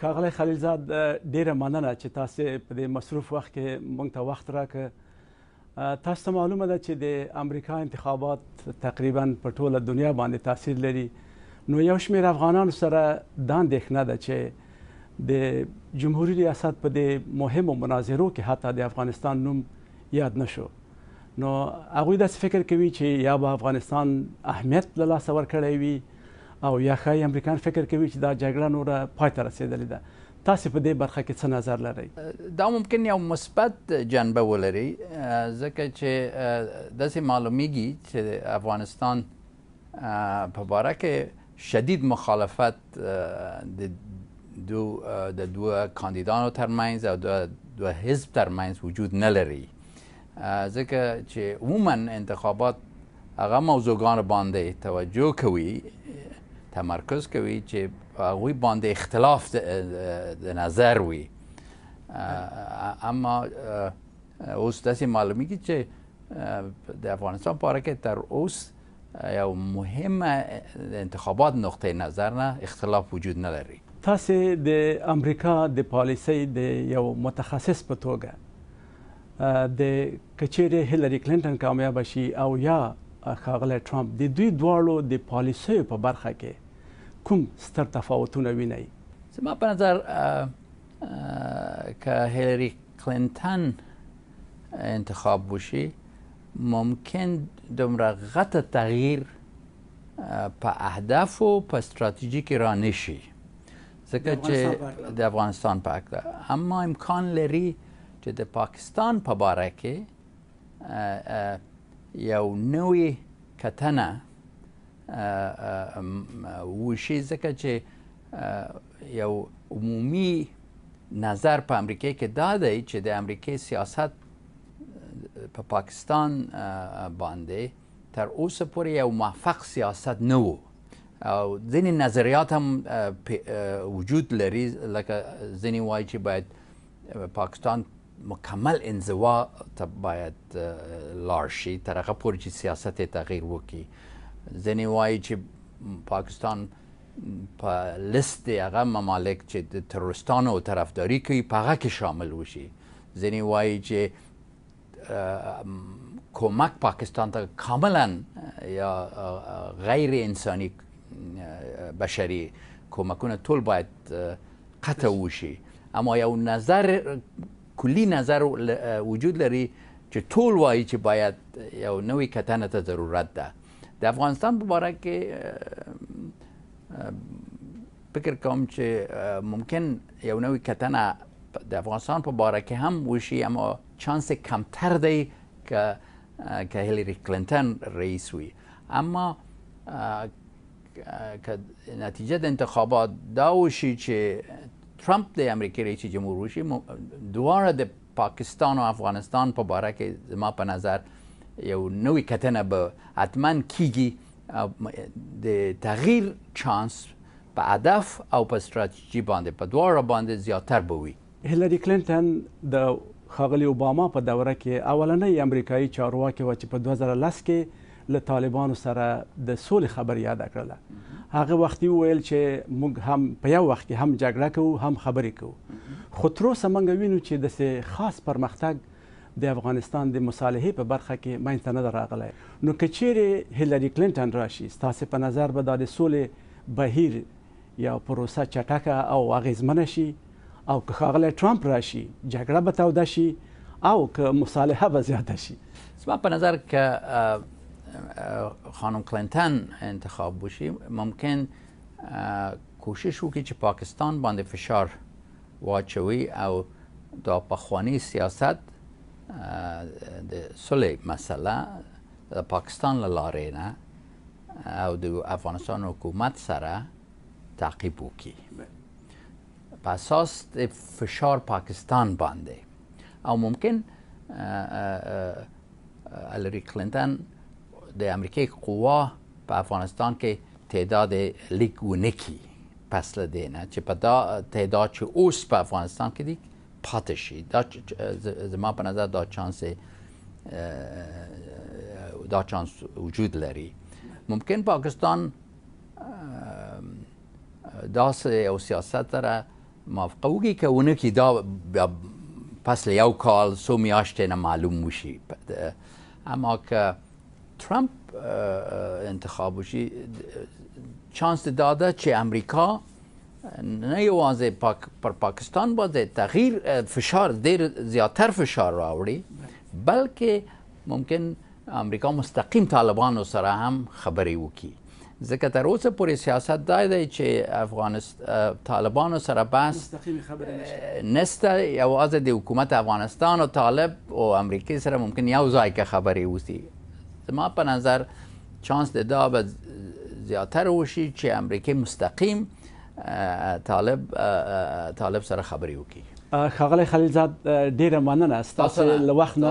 ښاغلی خلیلزاد ډېره مننه چې تاسې په دې مصروف وخت کې موږ ته وخت راکړ. تاسو ته معلومه ده چې د امریکا انتخابات تقریبا په ټوله دنیا باندې تاثیر لري نو یو شمېر افغانانو سره دا اندېښنه ده چې د جمهوري ریاست په دې مهمو مناظرو کې حتی د افغانستان نوم یاد نشو نو هغوی داسې فکر کوي چې یا به افغانستان اهمیت له لاسه ورکړی وي او یا ښايي امریکایان فکر کوي چې دا جګړه نوره پای ته رسېدلې ده. تاسې په دې برخه کې څه نظر لرئ؟ دا ممکن یو مثبت جنبه ولري، ځکه چې داسې معلومېږي چې افغانستان په باره کې شدید مخالفت د دوه د دوه کاندیدانو ترمنځ او د دوه حزب ترمنځ وجود نه لري. ځکه چې عموما انتخابات هغه موضوعګان باندې توجه کوي تمرکز کوي چې هغوی باندې اختلاف د نظر وي اما اوس داسې معلومیږي چې د افغانستان پاره کې تر اوس یو مهم انتخابات نقطه نظر نه اختلاف وجود نداری تاسو د امریکا د پالیسۍ د یو متخصص په توګه د که چیرې هیلري کلنټن کامیابه شي او یا ښاغلی ټرمپ د دوی دواړو د پالیسیو په برخه کې کوم ستر تفاوتونه وینئ؟ زما په نظر که هیلري کلنټن انتخاب وشي ممکن دومره غټ تغییر په اهدافو په ستراتیژي کې را نشي ځکه چې د افغانستان په هکله اما امکان لري چې د پاکستان په باره کې یو نوې کتنه وشي ځکه چې یو عمومي نظر په امریکا کې دا دی چې د امریکای سیاست په پاکستان باندې تر اوسه پورې یو موفق سیاست نه وو او ځینې نظریات هم وجود لري لکه ځینې وایي چې باید پاکستان مکمل انزوا ته باید لاړ شي تر هغه پورې چې سیاست یې تغیر وکړي ځینې وایي چې پاکستان په لیست هغه ممالک چې د تروریستانو طرفداري کوي په هغه کې شامل وشي ځینې وایي چې کمک پاکستان ته کاملا یا غیر انسانی بشری کمکونه طول باید قطع وشي اما یو نظر کلی نظر وجود لري چې ټول وایي چې باید یو نوې کتنه ته ضرورت ده د افغانستان په باره کې فکر کوم چې ممکن یو نوې کتنه د افغانستان په باره کې هم وشي اما چانس یې کمتر دی که که هیلری کلینتن رئیس وي اما که نتیجه د انتخابات دا وشي چې ترامپ د امریکې رئیس جمهور وشي دواړه د پاکستان او افغانستان په باره کې زما په نظر یو نوې کتنه به حتما کیږي د تغییر چانس په هدف او په ستراتیژي باندې په دواړه باندې زیاتر به وي هیلري کلنټن د ښاغلي اوباما په دوره کې اولنۍ امریکایي چارواکې وه چې په دوه زره لس کې له طالبانو سره د سولې خبرې یاده کړله. هغه وختي وویل چې موږ هم په یو وخت کې هم جګړه کوو هم خبرې کوو. خو تر اوسه موږ وینو چې داسې خاص پرمختګ د افغانستان د مصالحې په برخه کې منځ ته نه ده راغلی. نو که چیرې هیلري کلنټن راشي ستاسې په نظر به دا د سولې بهیر یا پروسه چټکه او اغیزمنه شي او که ښاغلی ټرمپ راشي جګړه به توده شي او که مصالحه به زیاته شي زما په نظر که خانم کلینتن انتخاب بشي ممکن کوشش وکړي چې پاکستان باندې فشار واچوي او دا پخوانی سیاست د سولې مسله د پاکستان له لارې نه او د افغانستان حکومت سره تعقیب وکړي په اساس د فشار پاکستان باندې او ممکن هلری کلینتن د امریکای قوا په افغانستان کې تعداد لیک ونکي پس له دینه چې په دا تعداد چې اوس په افغانستان کې دي پاتې شي دا زما په نظر دا چانس دا چانس وجود لري ممکن پاکستان داسې یو سیاست سره موافقه وکړي که ونه کړي دا پس له یو کال څو میاشتې نه معلوم وشي اما که ترامپ انتخاب وشي چانس دا ده چې امریکا نه یوازې پاک پر پاکستان باندې تغییر فشار ډیر زیاتر فشار راوړي بلکې ممکن امریکا مستقیم طالبانو سره هم خبرې وکړي ځکه تر اوسه پورې سیاست دا دی چې افغانست طالبانو سره بحث نسته یوازې د حکومت افغانستان او طالب او امریکا سره ممکن یو ځای کې خبرې وسی زما په نظر چانس د دا به زیاتره وشي چې امریکې مستقیم طالب طالب سره خبرې وکړي ښاغلی خلیلزاد ډیره مننه ستاسو له وخت نه